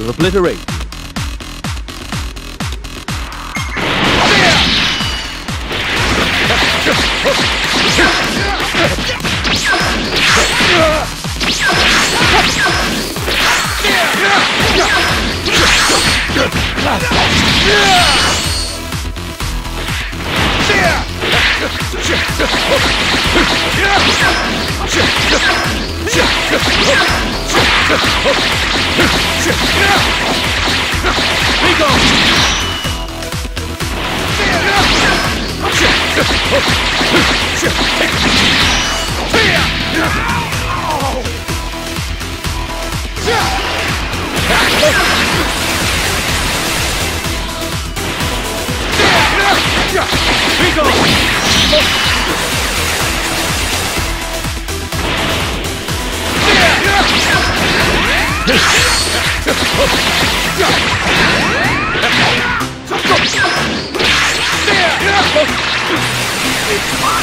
will obliterate. Yeah! Yeah! Come on!